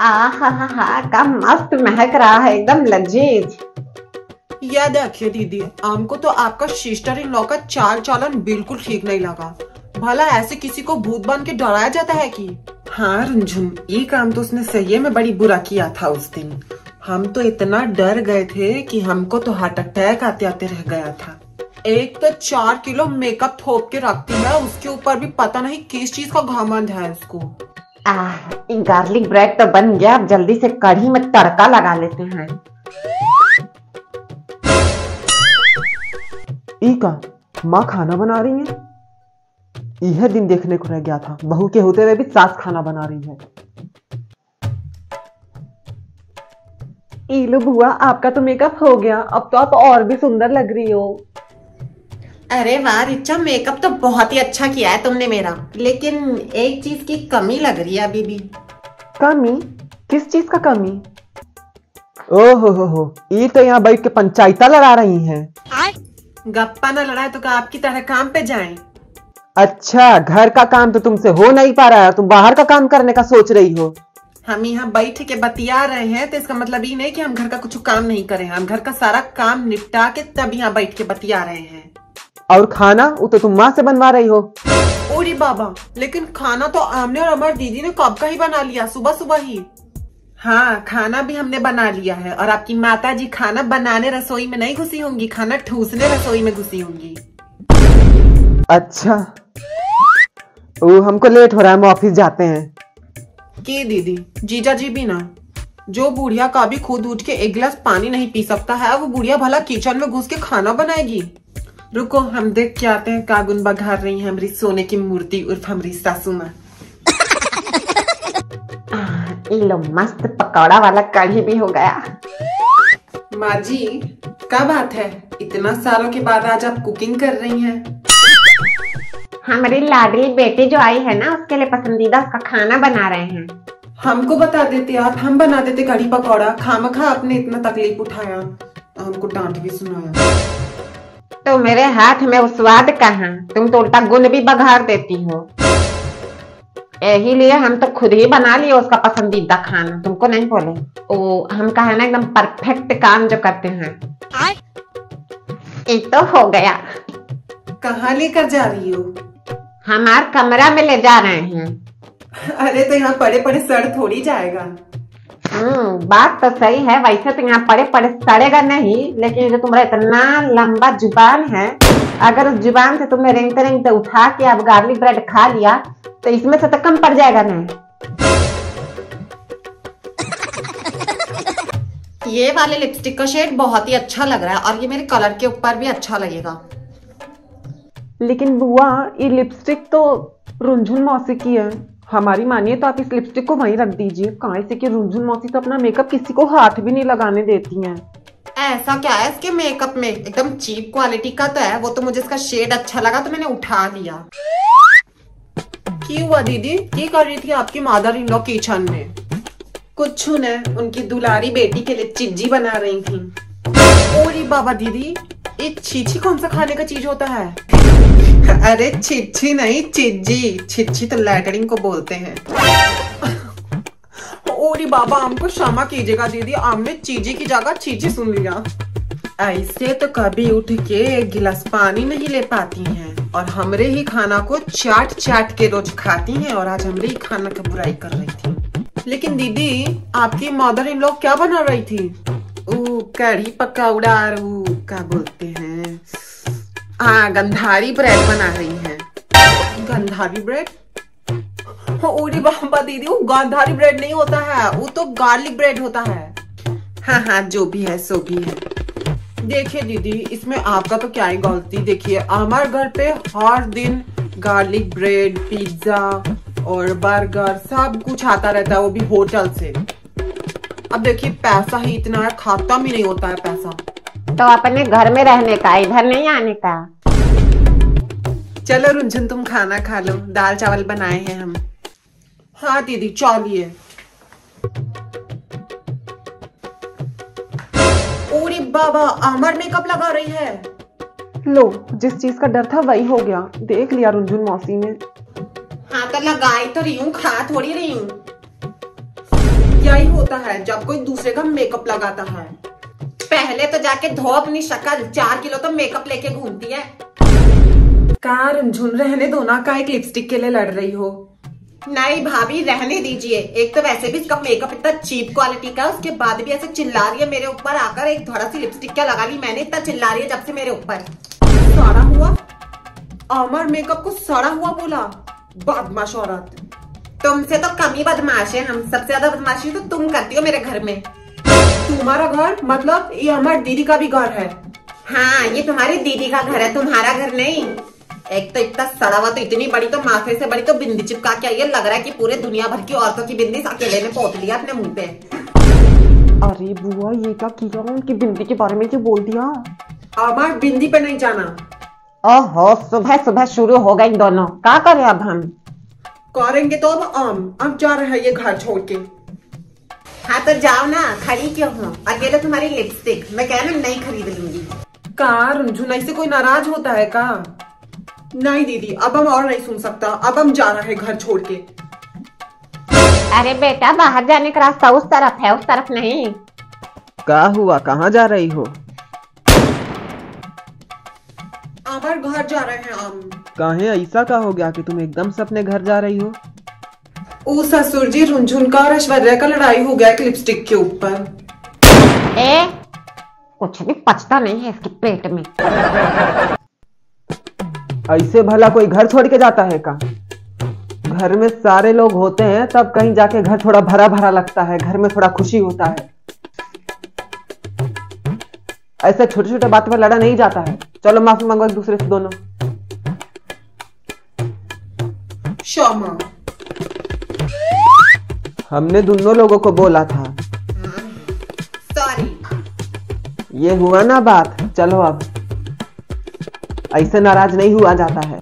आहा हा हा का मस्त महक रहा है एकदम लजीज यह देखिए दीदी हमको तो आपका सिस्टर इन लॉ का चाल चलन बिल्कुल ठीक नहीं लगा। भला ऐसे किसी को भूत बन के डराया जाता है कि? हाँ रुंझुन ये काम तो उसने सही में बड़ी बुरा किया था उस दिन। हम तो इतना डर गए थे कि हमको तो हार्ट अटैक आते आते रह गया था। एक तो चार किलो मेकअप थोप के रखती है उसके ऊपर भी पता नहीं किस चीज़ का घमंड है उसको। गार्लिक ब्रेड तो बन गया, अब जल्दी से कढ़ी में तड़का लगा लेते हैं। ई का माँ खाना बना रही है? यह दिन देखने को रह गया था। बहू के होते हुए भी सास खाना बना रही है। ई लो बुआ, आपका तो मेकअप हो गया। अब तो आप और भी सुंदर लग रही हो। अरे वाह रिचा मेकअप तो बहुत ही अच्छा किया है तुमने मेरा। लेकिन एक चीज़ की कमी लग रही है अभी भी। कमी? किस चीज़ का कमी? ओहो हो हो। ये तो यहाँ बैठ के पंचायता लड़ा रही हैं। गप्पा न लड़ाए तो का आपकी तरह काम पे जाएँ। अच्छा घर का काम तो तुमसे हो नहीं पा रहा है। तुम बाहर का काम करने का सोच रही हो। हम यहाँ बैठ के बतिया रहे हैं तो इसका मतलब ये नहीं कि हम घर का कुछ काम नहीं करें। हम घर का सारा काम निपटा के तब यहाँ बैठ के बतिया रहे हैं। और खाना वो तो तुम माँ से बनवा रही हो। ओरी बाबा लेकिन खाना तो आमने और अमर दीदी ने कब का ही बना लिया? सुबह सुबह ही। हाँ खाना भी हमने बना लिया है और आपकी माता जी खाना बनाने रसोई में नहीं घुसी होंगी खाना ठूसने रसोई में घुसी होंगी। अच्छा। वो हमको लेट हो रहा है हम ऑफ़िस जाते हैं। की दीदी जीजा जी भी ना। जो बुढ़िया का भी खुद उठ के एक गिलास पानी नहीं पी सकता है वो बुढ़िया भला किचन में घुस के खाना बनाएगी। रुको हम देख के आते हैं कागुन बघार रही है हमारी सोने की मूर्ति उर्फ़ हमारी सासू माँ। लो मस्त पकौड़ा वाला कढ़ी भी हो गया। माँ जी क्या बात है? इतना सालों के बाद आज आप कुकिंग कर रही हैं। हमारी लाडली बेटी जो आई है ना उसके लिए पसंदीदा उसका खाना बना रहे हैं। हमको बता देते आप हम बना देते कढ़ी पकौड़ा। खामखा आपने इतना तकलीफ़ उठाया हमको डांट भी सुनाया। तो मेरे हाथ में वो स्वाद कहाँ तुम तो उल्टा गुण भी बघार देती हो। यही लिए हम तो खुद ही बना लिए उसका पसंदीदा खाना। तुमको नहीं बोले? ओ हम कहा ना एकदम परफेक्ट काम जो करते हैं। ये तो हो गया। कहाँ लेकर जा रही हो? हमार कमरा में ले जा रहे हैं। अरे तो यहाँ पड़े पड़े सड़ थोड़ी जाएगा। हम्म बात तो सही है वैसे तो यहाँ पड़े पड़े सड़ेगा नहीं लेकिन जो तुम्हारा इतना लंबा ज़ुबान है अगर उस ज़ुबान से तुमने रेंगते रेंगते उठा के अब गार्लिक ब्रेड खा लिया तो इसमें से तो कम पड़ जाएगा नहीं। ये वाले लिपस्टिक का शेड बहुत ही अच्छा लग रहा है और ये मेरे कलर के ऊपर भी अच्छा लगेगा। लेकिन बुआ ये लिपस्टिक तो रुंझुन मौसी की है। हमारी मानिए तो आप इस लिपस्टिक को वहीं रख दीजिए। कहाँ से कि रुंझुन मौसी तो अपना मेकअप किसी को हाथ भी नहीं लगाने देती हैं। ऐसा क्या है इसके मेकअप में? एकदम चीप क्वालिटी का तो है, वो तो मुझे इसका शेड अच्छा लगा तो मैंने उठा लिया। क्यों हुआ दीदी? की कर रही थी आपकी मदर इन लॉ किचन में। कुछ न उनकी दुलारी बेटी के लिए चिज्जी बना रही थी। बाबा दीदी ये छीछी कौन सा खाने का चीज़ होता है? अरे छिच्छी नहीं चिज्जी छिच्छी तो लैटरिंग को बोलते हैं। ओरी बाबा, हमको क्षमा कीजिएगा दीदी। हमने चीजी की जगह चीजी सुन लिया। ऐसे तो कभी उठ के एक गिलास पानी नहीं ले पाती हैं। और हमरे ही खाना को चाट चाट के रोज खाती हैं और आज हमरे ही खाना की बुराई कर रही थी। लेकिन दीदी, आपकी मदर इन लोग क्या बना रही थी? ऊ, कढ़ी पकौड़ा और ऊ, क्या बोलते हैं? हाँ गंधारी ब्रेड बना रही हैं। गंधारी ब्रेड ओरी बाबा दीदी, वो गंधारी ब्रेड नहीं होता है, वो तो गार्लिक ब्रेड होता है। हाँ हाँ जो भी है, सो भी है। देखिए दीदी, इसमें आपका तो क्या ही गलती, देखिए, हमारे घर पे हर दिन गार्लिक ब्रेड पिज्जा और बर्गर सब कुछ आता रहता है, वो भी होटल से। अब देखिए, पैसा ही इतना है, खाता भी नहीं होता है पैसा। तो अपने घर में रहने का, इधर नहीं आने का? चलो रुंझुन तुम खाना खा लो। दाल चावल बनाए हैं हम। हाँ दीदी चलिए ओरे बाबा अमर मेकअप लगा रही है। लो जिस चीज़ का डर था वही हो गया। देख लिया रुंझुन मौसी ने। हाँ तो तो लगाई तो रही हूँ खा थोड़ी रही हूँ। यही होता है जब कोई दूसरे का मेकअप लगाता है। पहले तो जाके धो अपनी शक्ल चार किलो तो मेकअप लेके घूमती है। कार झुन रहने दो ना का एक लिपस्टिक के लिए लड़ रही हो? नहीं भाभी रहने दीजिए। एक तो वैसे भी इसका मेकअप इतना चीप क्वालिटी का उसके बाद भी ऐसे चिल्ला रही है मेरे ऊपर आकर एक थोड़ा सी लिपस्टिक क्या लगा ली मैंने इतना चिल्ला रही है जब से मेरे ऊपर। सड़ा हुआ? अमर मेकअप को सड़ा हुआ बोला? बदमाश औरत। तुमसे तो कम ही बदमाश है हम सबसे ज़्यादा बदमाशी तो तुम करती हो मेरे घर में। तुम्हारा घर मतलब ये हमारी दीदी का भी घर है? हाँ ये तुम्हारी दीदी का घर है तुम्हारा घर नहीं। एक तो इतना सड़ा हुआ तो इतनी बड़ी तो माथे से बड़ी तो बिंदी चिपका के आई है। लग रहा है कि पूरे दुनिया भर की औरतों की बिंदी अकेले ने पोत लिया अपने मुँह पे। अरे बुआ ये क्या किया उनकी बिंदी के बारे में जो बोल दिया। अमर बिंदी पे नहीं जाना। ओहो सुबह सुबह शुरू हो गई दोनों। क्या करे अब हम? करेंगे तो अब आम अब जा रहे हैं ये घर छोड़ के। हाँ तो जाओ ना। खड़ी क्यों हो? और ये लो तुम्हारी लिपस्टिक मैं कह रही हूँ नहीं खरीद लूँगी। कार झुनाई से कोई नाराज़ होता है का? नहीं दीदी अब हम और नहीं सुन सकता। अब हम जा रहे हैं घर छोड़ के। अरे बेटा बाहर जाने का रास्ता उस तरफ़ है उस तरफ़ नहीं। क्या हुआ? कहाँ जा रही हो? अमर घर जा रहे हैं हम। काहे? ऐसा का हो गया कि तुम एकदम से अपने घर जा रही हो? ओ ससुर जी रुनझुन का और ऐश्वर्या का लड़ाई हो गया एक लिपस्टिक के ऊपर। ए कुछ भी पचता नहीं है इसके पेट में। ऐसे भला कोई घर छोड़ के जाता है का? घर में सारे लोग होते हैं तब कहीं जाके घर थोड़ा भरा भरा लगता है घर में थोड़ा खुशी होता है। ऐसे छोटे छोटे बात में लड़ा नहीं जाता है। चलो माफ़ी मांगो एक दूसरे से दोनों। हमने दोनों लोगों को बोला था। सॉरी ये हुआ ना बात। चलो अब। ऐसे नाराज़ नहीं हुआ जाता है।